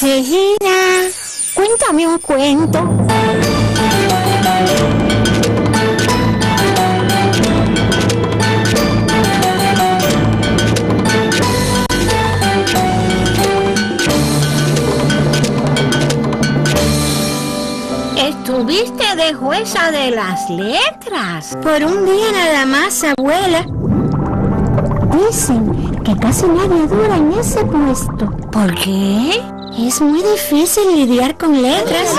Regina, cuéntame un cuento. Estuviste de jueza de las letras. Por un día nada más, abuela. Dicen que casi nadie dura en ese puesto. ¿Por qué? Es muy difícil lidiar con letras.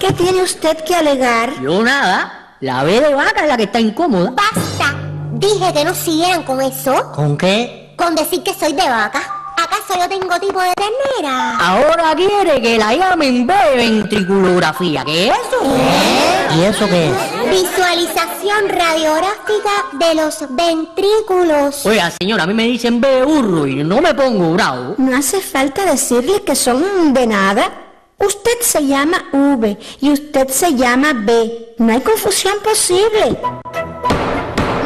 ¿Qué tiene usted que alegar? Yo nada. La B de vaca es la que está incómoda. Basta. Dije que no siguieran con eso. ¿Con qué? Con decir que soy de vaca. ¿Acaso yo tengo tipo de ternera? Ahora quiere que la llamen B ventriculografía. ¿Qué es eso? ¿Y eso qué es? Visualización radiográfica de los ventrículos. Oiga, señora, a mí me dicen B de burro y no me pongo bravo. No hace falta decirle que son de nada. Usted se llama V y usted se llama B. No hay confusión posible.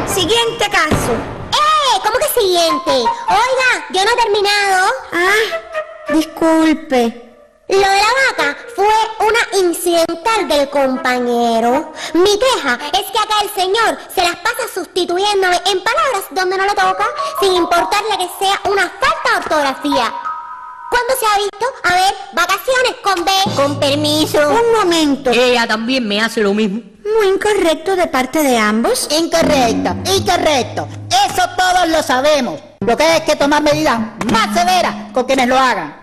Siguiente caso. ¡Eh! ¿Cómo que siguiente? Oiga, yo no he terminado. Ah, disculpe. Lo de la vaca fue una incidental del compañero. Mi queja es que acá el señor se las pasa sustituyéndome en palabras donde no le toca, sin importarle que sea una falta de ortografía. ¿Cuándo se ha visto? A ver, vacaciones con B. Con permiso. Un momento. Ella también me hace lo mismo. Muy incorrecto de parte de ambos. Incorrecto, incorrecto. Eso todos lo sabemos. Lo que hay es que tomar medidas más severas con quienes lo hagan.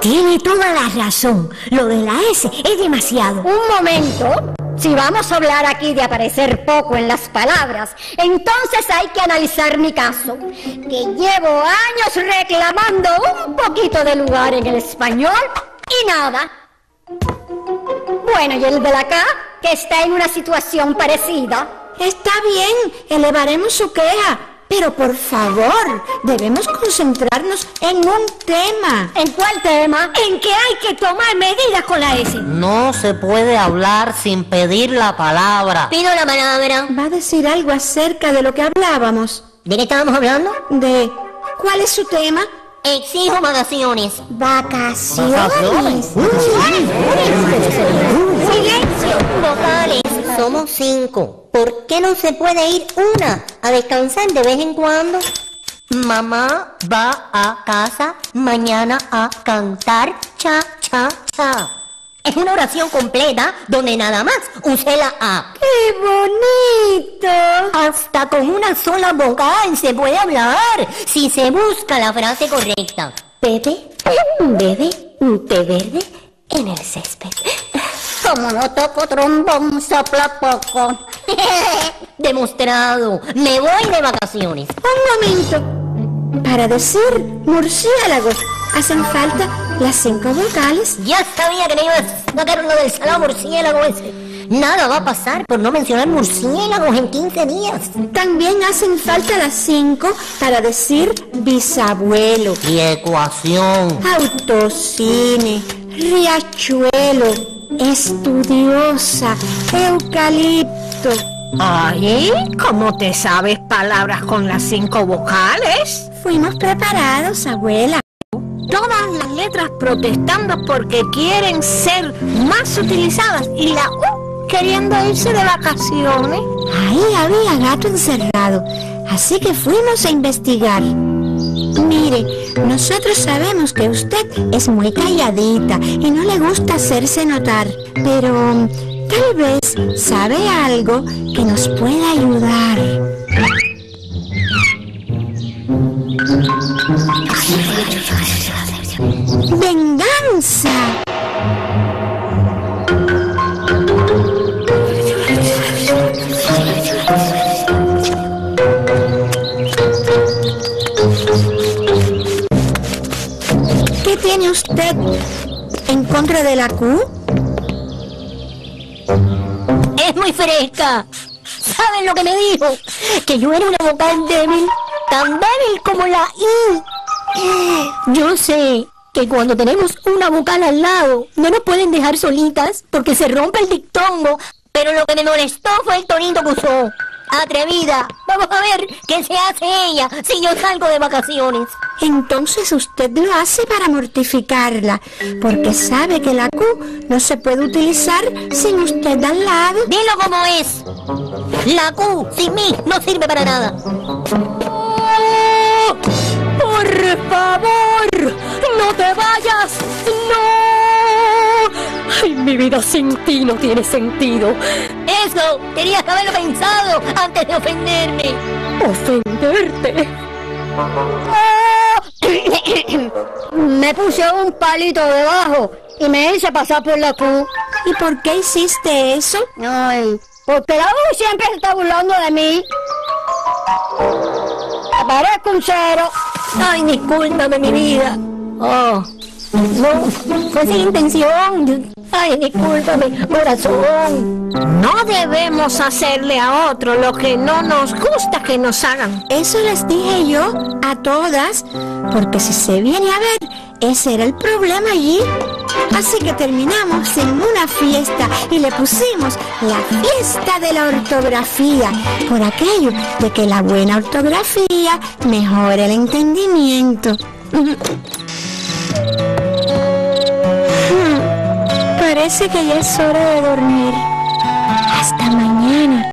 Tiene toda la razón. Lo de la S es demasiado. Un momento. Si vamos a hablar aquí de aparecer poco en las palabras, entonces hay que analizar mi caso, que llevo años reclamando un poquito de lugar en el español y nada. Bueno, y el de la K, que está en una situación parecida. Está bien, elevaremos su queja. Pero por favor, debemos concentrarnos en un tema. ¿En cuál tema? En que hay que tomar medidas con la S. No se puede hablar sin pedir la palabra. Pido la palabra. ¿Va a decir algo acerca de lo que hablábamos? ¿De qué estábamos hablando? De... ¿Cuál es su tema? Exijo vacaciones. Vacaciones. Silencio. Vocales. Somos cinco. ¿Por qué no se puede ir una a descansar de vez en cuando? Mamá va a casa mañana a cantar cha cha cha. Es una oración completa donde nada más use la A. ¡Qué bonito! Hasta con una sola vocal se puede hablar si se busca la frase correcta. Pepe, bebe un té verde en el césped. Como no toco trombón, sopla poco. Demostrado. Me voy de vacaciones. Un momento. Para decir murciélago, hacen falta las cinco vocales. Ya sabía que me ibas a sacar uno del salado murciélago ese. Nada va a pasar por no mencionar murciélagos en 15 días. También hacen falta las cinco para decir bisabuelo, Y ecuación. autocine, riachuelo, estudiosa, eucalipto. Ay, ¿cómo te sabes palabras con las cinco vocales? Fuimos preparados, abuela. Todas las letras protestando porque quieren ser más utilizadas y la U queriendo irse de vacaciones. Ahí había gato encerrado, así que fuimos a investigar. Mire, nosotros sabemos que usted es muy calladita y no le gusta hacerse notar, pero mm, tal vez sabe algo que nos pueda ayudar. ¡Venganza! ¿Qué tiene usted en contra de la Q? Es muy fresca. ¿Saben lo que me dijo? Que yo era una vocal débil, tan débil como la I. Yo sé que cuando tenemos una vocal al lado, no nos pueden dejar solitas porque se rompe el dictongo. Pero lo que me molestó fue el tonito que usó. Atrevida. Vamos a ver qué se hace ella si yo salgo de vacaciones. Entonces usted lo hace para mortificarla, porque sabe que la Q no se puede utilizar sin usted al lado. Dilo como es. La Q sin mí no sirve para nada. ¡Oh! ¡Por favor! ¡No te vayas! ¡No! ¡Ay, mi vida sin ti no tiene sentido! Eso tenías que haberlo pensado antes de ofenderme. ¡Ofenderte! Me puse un palito debajo y me hice pasar por la Q. ¿Y por qué hiciste eso? Ay, porque la U siempre se está burlando de mí. Me parezco un cero. ¡Ay, discúlpame, mi vida! ¡Oh! No, fue sin intención. ¡Ay, discúlpame, corazón! No debemos hacerle a otro lo que no nos gusta que nos hagan. Eso les dije yo a todas, porque si se viene a ver, ese era el problema allí. Así que terminamos en una fiesta y le pusimos la fiesta de la ortografía, por aquello de que la buena ortografía mejora el entendimiento. Parece que ya es hora de dormir. Hasta mañana.